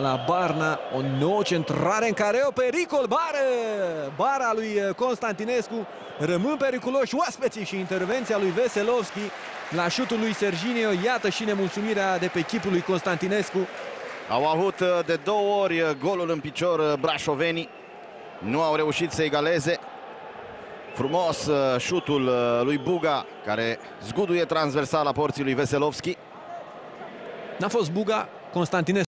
la Barna, o nouă centrare în care o pericol, bară! Bara lui eh, Constantinescu, rămân periculoși oaspeții și intervenția lui Veselovski la șutul lui Serginio, iată și nemulțumirea de pe chipul lui Constantinescu. Au avut eh, de două ori eh, golul în picior brașovenii, nu au reușit să egaleze. Frumos șutul lui Buga, care zguduie transversal la porții lui Veselovski. N-a fost Buga, Constantinescu